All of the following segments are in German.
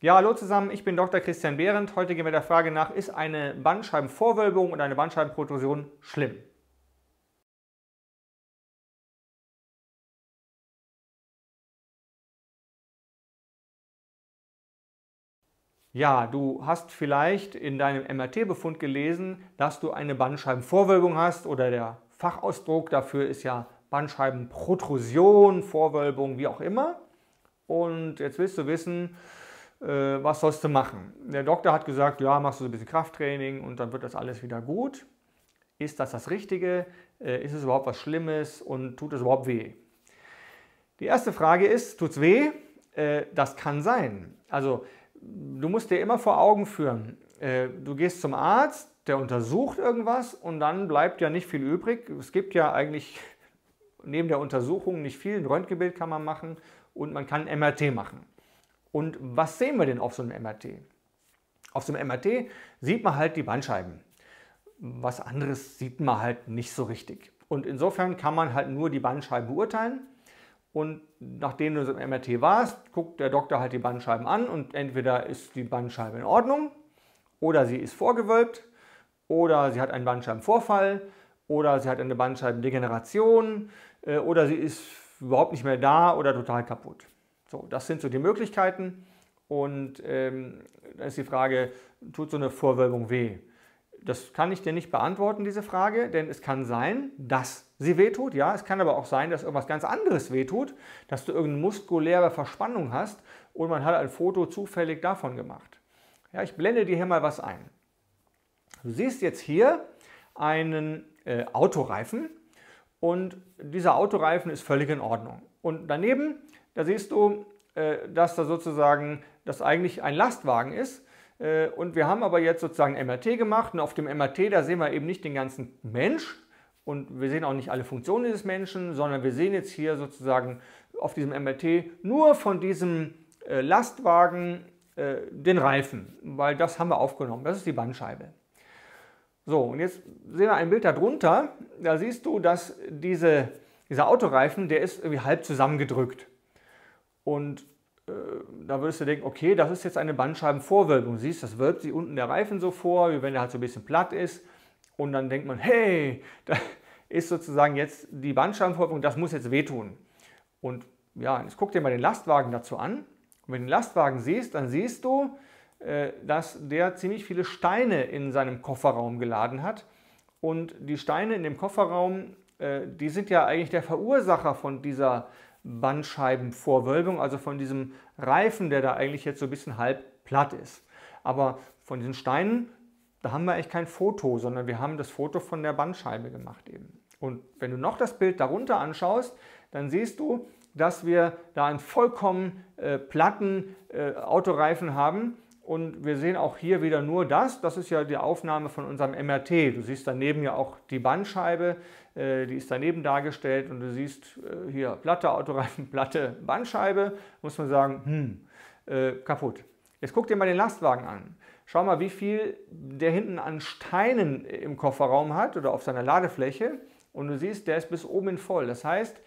Ja, hallo zusammen, ich bin Dr. Christian Behrendt. Heute gehen wir der Frage nach, ist eine Bandscheibenvorwölbung und eine Bandscheibenprotrusion schlimm? Ja, du hast vielleicht in deinem MRT-Befund gelesen, dass du eine Bandscheibenvorwölbung hast oder der Fachausdruck dafür ist ja Bandscheibenprotrusion, Vorwölbung, wie auch immer. Und jetzt willst du wissen, was sollst du machen? Der Doktor hat gesagt, ja, machst du so ein bisschen Krafttraining und dann wird das alles wieder gut. Ist das das Richtige? Äh, ist es überhaupt was Schlimmes und tut es überhaupt weh? Die erste Frage ist, tut es weh? Äh, das kann sein. Also du musst dir immer vor Augen führen, du gehst zum Arzt, der untersucht irgendwas und dann bleibt ja nicht viel übrig. Es gibt ja eigentlich neben der Untersuchung nicht viel. Ein Röntgenbild kann man machen und man kann MRT machen. Und was sehen wir denn auf so einem MRT? Auf so einem MRT sieht man halt die Bandscheiben. Was anderes sieht man halt nicht so richtig. Und insofern kann man halt nur die Bandscheiben beurteilen. Und nachdem du so im MRT warst, guckt der Doktor halt die Bandscheiben an und entweder ist die Bandscheibe in Ordnung oder sie ist vorgewölbt oder sie hat einen Bandscheibenvorfall oder sie hat eine Bandscheibendegeneration äh, oder sie ist überhaupt nicht mehr da oder total kaputt. So, das sind so die Möglichkeiten. Und ähm, dann ist die Frage, tut so eine Vorwölbung weh? Das kann ich dir nicht beantworten, diese Frage, denn es kann sein, dass sie wehtut. Ja, es kann aber auch sein, dass irgendwas ganz anderes wehtut, dass du irgendeine muskuläre Verspannung hast und man hat ein Foto zufällig davon gemacht. Ja, ich blende dir hier mal was ein. Du siehst jetzt hier einen äh, Autoreifen und dieser Autoreifen ist völlig in Ordnung. Und daneben da siehst du, äh, dass da sozusagen das eigentlich ein Lastwagen ist. Äh, und wir haben aber jetzt sozusagen MRT gemacht und auf dem MRT, da sehen wir eben nicht den ganzen Mensch und wir sehen auch nicht alle Funktionen dieses Menschen, sondern wir sehen jetzt hier sozusagen auf diesem MRT nur von diesem äh, Lastwagen den Reifen, weil das haben wir aufgenommen. Das ist die Bandscheibe. So, und jetzt sehen wir ein Bild darunter. Da siehst du, dass diese, dieser Autoreifen, der ist irgendwie halb zusammengedrückt. Und äh, da würdest du denken, okay, das ist jetzt eine Bandscheibenvorwölbung. Du siehst, das wölbt sich unten der Reifen so vor, wie wenn der halt so ein bisschen platt ist. Und dann denkt man, hey, da ist sozusagen jetzt die Bandscheibenvorwölbung, das muss jetzt wehtun. Und ja, jetzt guck dir mal den Lastwagen dazu an. Und wenn du den Lastwagen siehst, dann siehst du, dass der ziemlich viele Steine in seinem Kofferraum geladen hat. Und die Steine in dem Kofferraum, äh, die sind ja eigentlich der Verursacher von dieser Bandscheibenvorwölbung, also von diesem Reifen, der da eigentlich jetzt so ein bisschen halb platt ist. Aber von diesen Steinen, da haben wir eigentlich kein Foto, sondern wir haben das Foto von der Bandscheibe gemacht eben. Und wenn du noch das Bild darunter anschaust, dann siehst du, dass wir da einen vollkommen äh, platten äh, Autoreifen haben und wir sehen auch hier wieder nur das. Das ist ja die Aufnahme von unserem MRT. Du siehst daneben ja auch die Bandscheibe, äh, die ist daneben dargestellt. Und du siehst äh, hier Platte, Autoreifen, Platte, Bandscheibe. Muss man sagen, hm, äh, kaputt. Jetzt guck dir mal den Lastwagen an. Schau mal, wie viel der hinten an Steinen im Kofferraum hat oder auf seiner Ladefläche. Und du siehst, der ist bis oben in voll. Das heißt,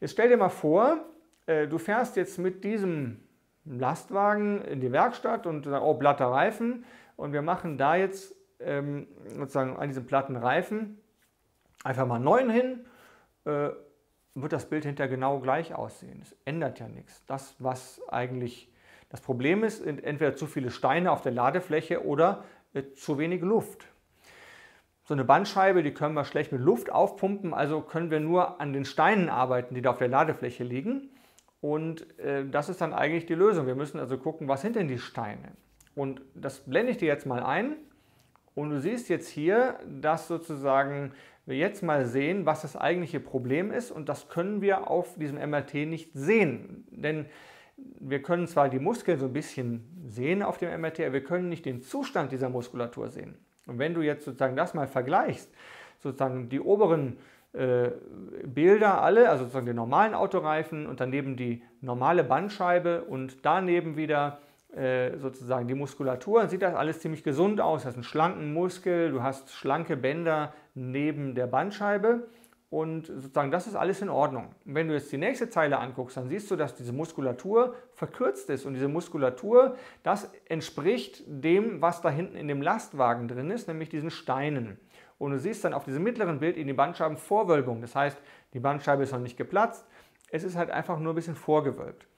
jetzt stell dir mal vor, du fährst jetzt mit diesem Lastwagen in die Werkstatt und sagen, oh, platter Reifen. Und wir machen da jetzt ähm, sozusagen an diesem platten Reifen einfach mal neuen hin, äh, wird das Bild hinterher genau gleich aussehen. Es ändert ja nichts. Das, was eigentlich das Problem ist, sind entweder zu viele Steine auf der Ladefläche oder äh, zu wenig Luft. So eine Bandscheibe, die können wir schlecht mit Luft aufpumpen, also können wir nur an den Steinen arbeiten, die da auf der Ladefläche liegen. Und äh, das ist dann eigentlich die Lösung. Wir müssen also gucken, was sind denn die Steine? Und das blende ich dir jetzt mal ein. Und du siehst jetzt hier, dass sozusagen wir jetzt mal sehen, was das eigentliche Problem ist. Und das können wir auf diesem MRT nicht sehen. Denn wir können zwar die Muskeln so ein bisschen sehen auf dem MRT, aber wir können nicht den Zustand dieser Muskulatur sehen. Und wenn du jetzt sozusagen das mal vergleichst, sozusagen die oberen äh, Bilder alle, also sozusagen den normalen Autoreifen und daneben die normale Bandscheibe und daneben wieder äh, sozusagen die Muskulatur, dann sieht das alles ziemlich gesund aus. Du hast einen schlanken Muskel, du hast schlanke Bänder neben der Bandscheibe und sozusagen das ist alles in Ordnung. wenn du jetzt die nächste Zeile anguckst, dann siehst du, dass diese Muskulatur verkürzt ist und diese Muskulatur, das entspricht dem, was da hinten in dem Lastwagen drin ist, nämlich diesen Steinen. Und du siehst dann auf diesem mittleren Bild in die Bandscheibenvorwölbung. Das heißt, die Bandscheibe ist noch nicht geplatzt, es ist halt einfach nur ein bisschen vorgewölbt.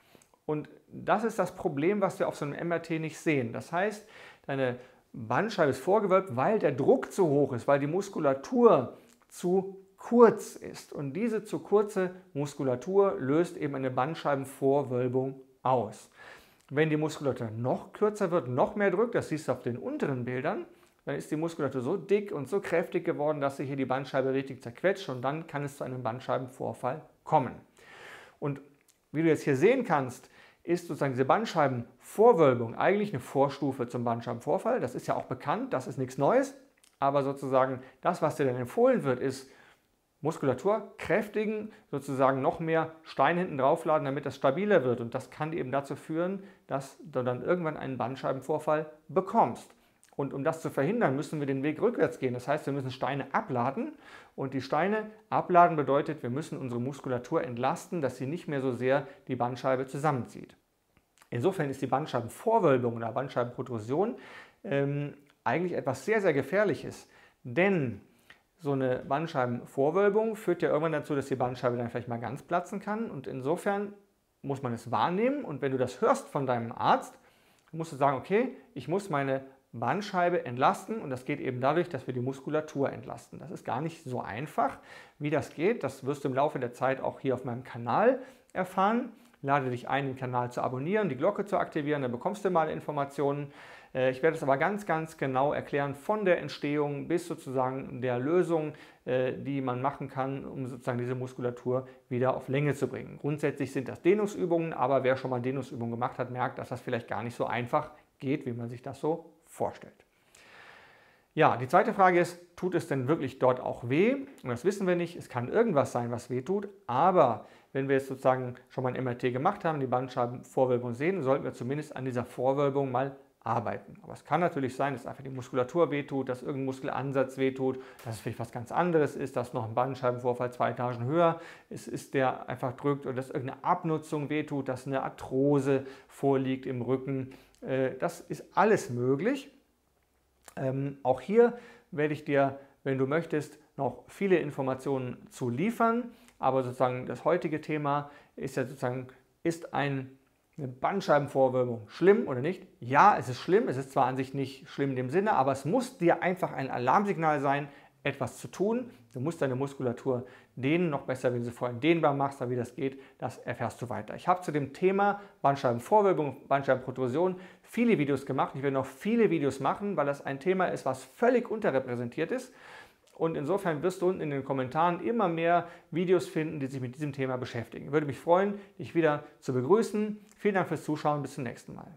Und das ist das Problem, was wir auf so einem MRT nicht sehen. Das heißt, deine Bandscheibe ist vorgewölbt, weil der Druck zu hoch ist, weil die Muskulatur zu kurz ist. Und diese zu kurze Muskulatur löst eben eine Bandscheibenvorwölbung aus. Wenn die Muskulatur noch kürzer wird, noch mehr drückt, das siehst du auf den unteren Bildern, dann ist die Muskulatur so dick und so kräftig geworden, dass sich hier die Bandscheibe richtig zerquetscht und dann kann es zu einem Bandscheibenvorfall kommen. Und wie du jetzt hier sehen kannst, ist sozusagen diese Bandscheibenvorwölbung eigentlich eine Vorstufe zum Bandscheibenvorfall. Das ist ja auch bekannt, das ist nichts Neues. Aber sozusagen das, was dir dann empfohlen wird, ist Muskulatur kräftigen, sozusagen noch mehr Stein hinten draufladen, damit das stabiler wird. Und das kann eben dazu führen, dass du dann irgendwann einen Bandscheibenvorfall bekommst. Und um das zu verhindern, müssen wir den Weg rückwärts gehen. Das heißt, wir müssen Steine abladen. Und die Steine abladen bedeutet, wir müssen unsere Muskulatur entlasten, dass sie nicht mehr so sehr die Bandscheibe zusammenzieht. Insofern ist die Bandscheibenvorwölbung oder Bandscheibenprotrusion ähm, eigentlich etwas sehr, sehr Gefährliches. Denn so eine Bandscheibenvorwölbung führt ja irgendwann dazu, dass die Bandscheibe dann vielleicht mal ganz platzen kann. Und insofern muss man es wahrnehmen. Und wenn du das hörst von deinem Arzt, musst du sagen, okay, ich muss meine Bandscheibe entlasten und das geht eben dadurch, dass wir die Muskulatur entlasten. Das ist gar nicht so einfach, wie das geht. Das wirst du im Laufe der Zeit auch hier auf meinem Kanal erfahren. Lade dich ein, den Kanal zu abonnieren, die Glocke zu aktivieren, dann bekommst du mal Informationen. Äh, ich werde es aber ganz, ganz genau erklären, von der Entstehung bis sozusagen der Lösung, äh, die man machen kann, um sozusagen diese Muskulatur wieder auf Länge zu bringen. Grundsätzlich sind das Dehnungsübungen, aber wer schon mal Dehnungsübungen gemacht hat, merkt, dass das vielleicht gar nicht so einfach geht, wie man sich das so vorstellt. Ja, die zweite Frage ist, tut es denn wirklich dort auch weh? Und das wissen wir nicht. Es kann irgendwas sein, was weh tut. Aber wenn wir jetzt sozusagen schon mal ein MRT gemacht haben, die Bandscheibenvorwölbung sehen, sollten wir zumindest an dieser Vorwölbung mal arbeiten. Aber es kann natürlich sein, dass einfach die Muskulatur wehtut, dass irgendein Muskelansatz wehtut, dass es vielleicht was ganz anderes ist, dass noch ein Bandscheibenvorfall zwei Etagen höher ist, ist der einfach drückt oder dass irgendeine Abnutzung wehtut, dass eine Arthrose vorliegt im Rücken. Äh, das ist alles möglich. Ähm, auch hier werde ich dir, wenn du möchtest, noch viele Informationen zu liefern. Aber sozusagen das heutige Thema ist ja sozusagen, ist ein eine Bandscheibenvorwölbung schlimm oder nicht? Ja, es ist schlimm. Es ist zwar an sich nicht schlimm in dem Sinne, aber es muss dir einfach ein Alarmsignal sein, etwas zu tun. Du musst deine Muskulatur dehnen, noch besser, wenn du sie vorhin dehnbar machst, aber wie das geht, das erfährst du weiter. Ich habe zu dem Thema Bandscheibenvorwölbung, Bandscheibenprotrusion viele Videos gemacht. Ich werde noch viele Videos machen, weil das ein Thema ist, was völlig unterrepräsentiert ist. Und insofern wirst du unten in den Kommentaren immer mehr Videos finden, die sich mit diesem Thema beschäftigen. Ich würde mich freuen, dich wieder zu begrüßen. Vielen Dank fürs Zuschauen. Bis zum nächsten Mal.